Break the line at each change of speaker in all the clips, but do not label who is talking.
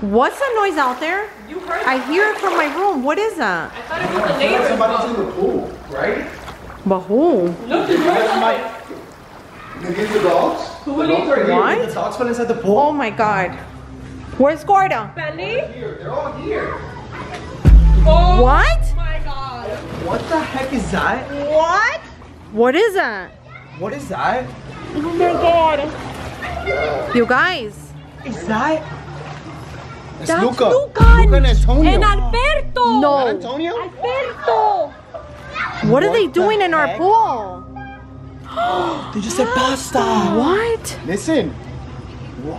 What's that noise out there?
You heard
I hear it from my room. What is that?
I thought it was a neighbor.
Somebody's in the pool, right?
But who?
Look, the door's open.
You the dogs?
Who will leave her here?
What?
The dogs went inside the pool.
Oh my god. Where's Gorda?
Benny?
They're all here.
Oh
What?
my god.
What the heck is that?
What? What is that?
What is that?
Oh my god.
You guys.
Is that?
It's
That's
Luca.
Luca.
Luca and Antonio.
And Alberto.
No.
Antonio?
Alberto.
What are
What
they
the
doing in our
heck?
pool?
They just said pasta.
What?
Listen,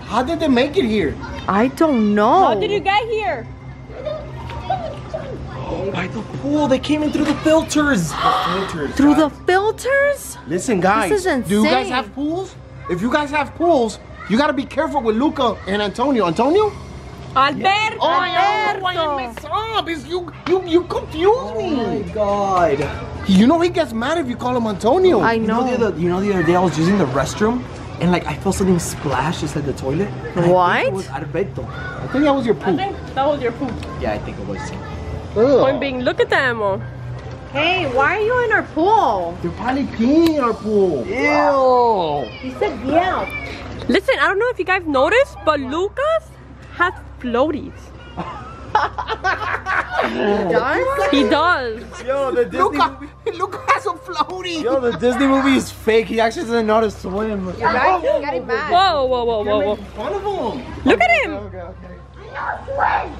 how did they make it here?
I don't know.
How did you get here?
By the pool. They came in through the filters.
Filters.
Through
guys.
the filters?
Listen, guys.
This is
Do you guys have pools? If you guys have pools, you gotta be careful with Luca and Antonio. Antonio?
Alberto.
Oh, I know oh, why I mess up. It's you, you, you confuse
Oh my god.
You know he gets mad if you call him Antonio.
I
You know,
know.
the other, you know the other day I was using the restroom and like I felt something splash inside the toilet. And I
What?
think it was Alberto.
I think that was your
I
poop.
think that was your poop.
Yeah, I think it was.
Point
Ugh.
being, look at them.
Hey, why are you in our pool?
They're probably peeing in our pool.
Ew.
He said yeah.
Listen, I don't know if you guys noticed, but Lucas has floaties.
Does?
He does.
Yo, the Disney
Luca, Luca has a floaty.
Yo, the Disney movie is fake. He actually doesn't know how to swim.
You guys got it back.
Whoa, whoa, whoa, whoa, whoa.
Fun of him.
Look at him.
Okay, okay.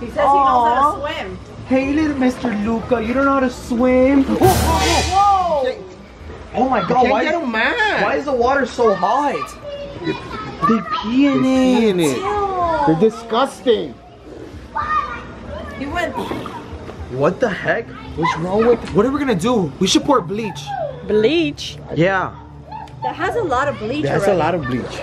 He says he knows how to swim.
Hey, little Mr. Luca, you don't know how to swim. Oh,
Whoa!
oh my God, why,
get him mad.
why is the water so hot? They pee in
Pee
it.
in it. They're disgusting.
He went.
What the heck? What's wrong with? What are we gonna do? We should pour bleach.
Bleach.
Yeah.
That has a lot of bleach
That's
already.
a lot of bleach.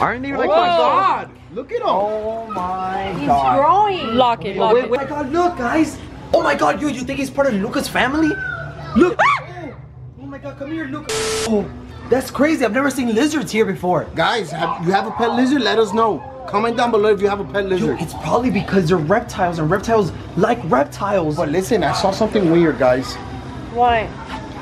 Aren't they like?
Whoa.
God, look at him.
Oh my
He's
God.
growing.
Lock it, lock
Wait,
it.
wait, oh my God, look, guys. Oh my God, you, you think he's part of Luca's family? Look. Ah! oh my God, come here, Luca. Oh, that's crazy. I've never seen lizards here before.
Guys, have, you have a pet lizard? Let us know. Comment down below if you have a pet
Yo,
lizard.
it's probably because they're reptiles and reptiles like reptiles.
But listen, I saw something weird, guys.
What?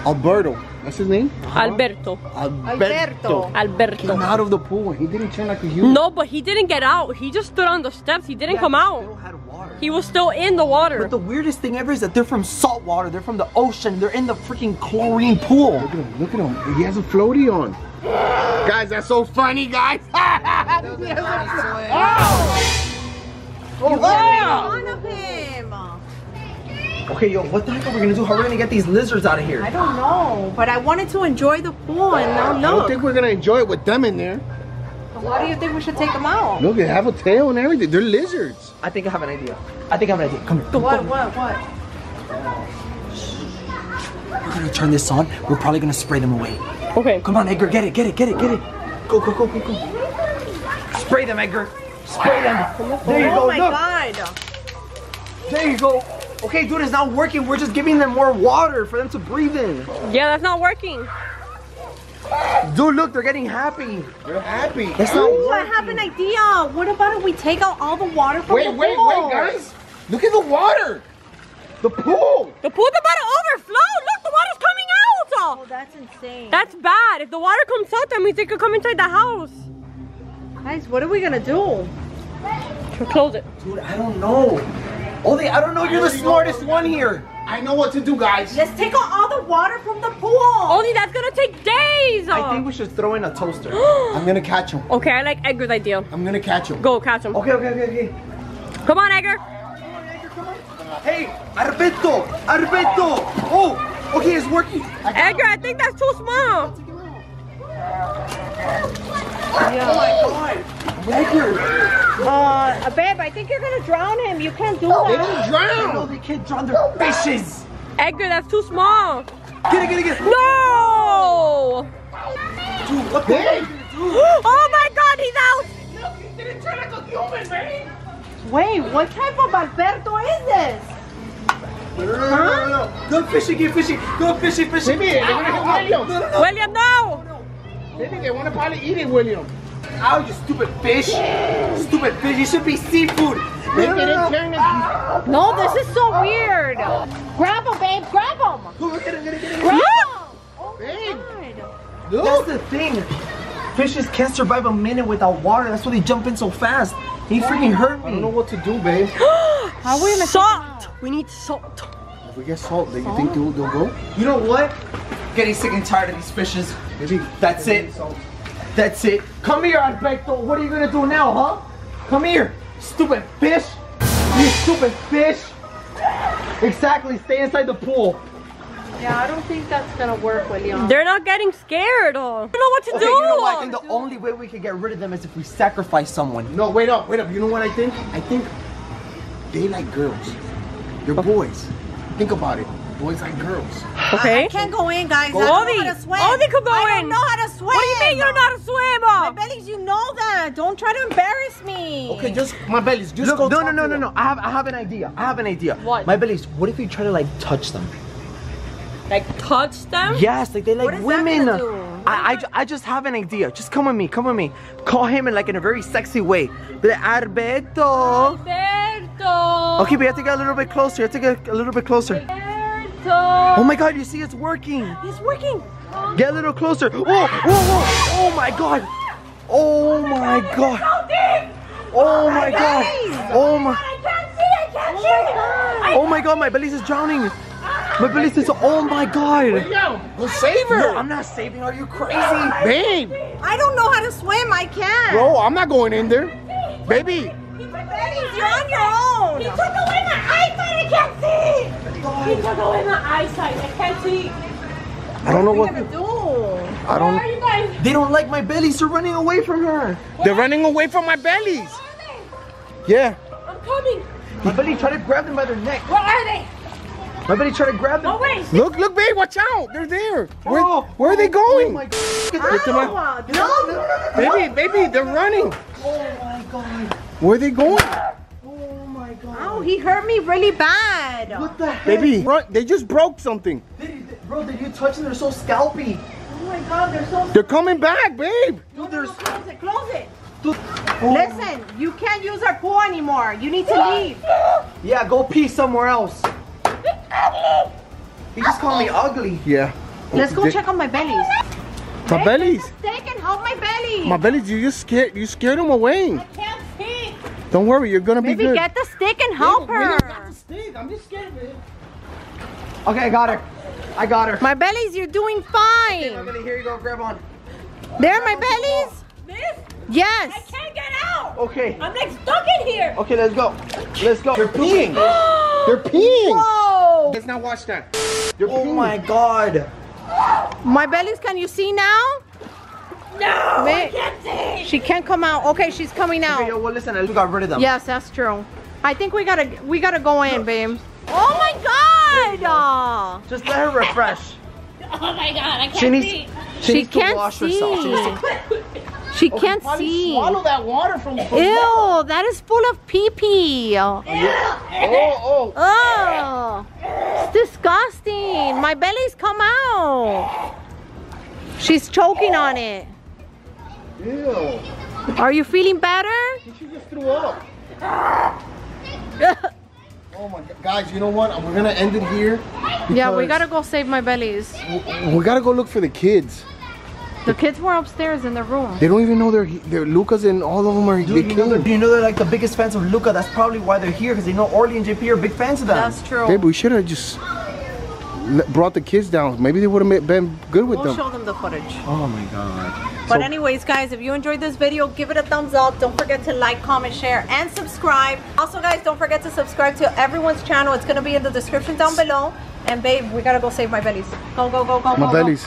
Alberto, that's his name?
Alberto.
Alberto.
Alberto.
Came out of the pool. He didn't turn like a human.
No, but he didn't get out. He just stood on the steps. He didn't come
Still
out.
had water.
He was still in the water.
But the weirdest thing ever is that they're from salt water. They're from the ocean. They're in the freaking chlorine pool.
Look at him. Look at him. He has a floaty on. Guys, that's so funny, guys. oh, oh wow.
One of him.
Okay, yo, what the heck are we gonna do? How are we gonna get these lizards out of here?
I don't know, but I wanted to enjoy the pool, and now
I don't
look.
think we're gonna enjoy it with them in there.
Why do you think we should take them out?
Look, they have a tail and everything. They're lizards.
I think I have an idea. I think I have an idea. Come here. Come,
What?
come.
What? What?
We're gonna turn this on. We're probably gonna spray them away.
okay.
Come on, Edgar. Get it. Get it. Get it. Get it. Go, go, go, go, go. Spray them, Edgar. Spray them. There you go.
oh my
Look.
god!
There you go. Okay, dude, it's not working. We're just giving them more water for them to breathe in.
Yeah, that's not working.
Dude, look, they're getting happy.
They're happy.
That's not
Ooh, I have an idea. What about if we take out all the water from
Wait,
the
wait,
pool?
wait, guys. Look at the water. The pool.
The pool's about to overflow. Look, the water's coming out.
Oh, that's insane.
That's bad. If the water comes out, that means they could come inside the house.
Guys, what are we gonna do?
Close it.
Dude, I don't know. Oli, I don't know. You're the smartest one here.
I know what to do, guys.
Let's take out all the water from the pool.
Only that's gonna take days.
I think we should throw in a toaster.
I'm gonna catch him.
okay, I like Edgar's idea.
I'm gonna catch him.
Go catch him.
Okay, okay, okay, okay.
Come on, Edgar.
Hey, Arbeto! Arbeto! Oh, okay, it's working.
Edgar, I think that's too small. Yeah. Oh my god.
Edgar!
Uh, babe, I think you're gonna drown him. You can't do that.
They
that.
didn't drown.
No, they can't drown their fishes.
Edgar, that's too small.
Get it, get it, get it.
No!
Dude, what the
Hey.
heck?
Oh my God, he's out.
Wait, what type of Alberto is this?
No, no, no, no, no.
Go fishing, get fishing. Go fishing, fishing.
Baby, they're gonna hit William.
No, no, no.
William, no!
Baby, they wanna probably eat it, William.
Ow, you stupid fish. Stupid fish. You should be seafood.
They didn't turn.
No, this is so weird. Grab him, babe. Grab him.
Go, get him, get him, get him.
Grab him. Oh,
Babe.
God.
That's the thing. Fishes can't survive a minute without water. That's why they jump in so fast. He freaking hurt me.
I don't know what to do, babe.
How are we gonna take him
Salt.
out?
We need salt.
If we get salt, then you think they'll, they'll go?
You know what? Getting sick and tired of these fishes.
Maybe.
That's it. That's it. Come here, Alberto. What are you gonna do now, huh? Come here, stupid fish. You stupid fish. Exactly. Stay inside the pool.
Yeah, I don't think that's gonna work, William.
They're not getting scared. Oh. I don't know what to
Okay,
do.
you know what? I think the only way we can get rid of them is if we sacrifice someone.
No, wait up, wait up. You know what I think? I think they like girls. They're boys. Think about it. Boys like girls.
okay.
Can't go in, guys.
Go.
I don't know how to swim.
Odie could go
I
in.
don't know how to swim.
What do you mean you don't know how to swim?
Maibelys, you know that. Don't try to embarrass me.
Okay, just Maibelys. Just
Look,
go.
no,
talk
no, no,
to
no,
them.
no. I have, I have an idea. I have an idea.
What?
Maibelys. What if you try to like touch them?
Like touch them?
Yes, like they like
What is that
women.
gonna?
I, I, I just have an idea. Just come with me. Come with me. Call him in like in a very sexy way. Be like, Alberto.
Alberto.
Okay, but you have to get a little bit closer. You have to get a little bit closer. Oh my God! You see, it's working.
He's working.
Get a little closer. Oh, whoa, whoa. Oh my God. Oh my God. Oh my God. Oh my.
I can't see. I can't see.
Oh my God. My belly is drowning. My belly is. Oh my God.
Yo, go save her.
No, I'm not saving. Are you crazy?
Babe,
I don't know how to swim. I can't.
bro, I'm not going in there. Baby,
Maibelys, you're on your own. He took away my eyesight. I can't see.
He took away my eyesight. I can't see.
I don't know
What
what.
are you gonna do?
I
Where are
don't.
you guys?
They don't like my belly, so running away from her.
They're running away from Maibelys. Yeah.
I'm coming.
My belly tried to grab them by their neck.
Where are they?
My belly tried to grab them.
Oh wait.
Look, look, babe, watch out. They're there. Where,
Oh,
where are they oh going?
Oh my God.
Get them out.
No, no, no, no, no.
Baby, baby, they're running.
Oh my God.
Where are they going?
Oh my God.
Oh, he hurt me really bad.
What the heck?
Baby, run, they just broke something.
Did, did- bro, did you touch them? They're so scalpy.
Oh my god, they're so
They're coming back, babe.
Dude, there's.
Close it, close it.
Dude. Oh.
Listen, you can't use our pool anymore. You need to leave.
Yeah, go pee somewhere else. He just called me ugly.
Yeah.
Let's go
They-
check on Maibelys.
My bellies.
They can help my belly.
Maibelys, you just scared, you scared them away.
Can't see.
Don't worry, you're gonna be good.
Maybe
good.
get the stick and help her.
I'm just scared, babe.
Okay, I got her. I got her.
Maibelys, you're doing fine.
Okay,
fine.
Magali, here you go. Grab on.
There, Maibelys.
This?
Yes.
I can't get out.
Okay.
I'm like stuck in here.
Okay, let's go. Let's go. They're peeing.
They're peeing.
Whoa.
Let's not watch that. They're
Oh
peeing.
my god.
Maibelys, can you see now?
No.
Ma-
I can't see.
She can't come out. Okay, she's coming out.
Okay, yo, well, listen, I got rid of them.
Yes, that's true. I think we gotta we gotta go in, babe. Oh my god!
Just let her refresh.
Oh my god, I can't
She needs,
see.
she
She
needs to
can't
wash herself. She needs to,
She can't
Probably
see.
Swallow that water from. from
Ew, that is full of pee pee. Oh,
Oh, oh.
it's disgusting. My belly's come out. She's choking on it.
Ew.
Are you feeling better?
She just threw up. Oh my god, guys! You know what? We're gonna end it here.
yeah, we gotta go save Maibelys.
We gotta go look for the kids.
The kids were upstairs in their room.
They don't even know they're they're Lucas and all of them are
Dude,
they
you know, they're, you know they're like the biggest fans of Luca. That's probably why they're here, because they know Orly and JP are big fans of them.
That's true.
Babe, we should have just le- brought the kids down. Maybe they would have been good with
We'll
them.
show them the footage.
Oh my god.
But
So-
anyways, guys, if you enjoyed this video, give it a thumbs up. Don't forget to like, comment, share, and subscribe. Also, guys, don't forget to subscribe to everyone's channel. It's going to be in the description down below. And babe, we got to go save Maibelys. Go, go, go, go,
My
go, go.
bellies.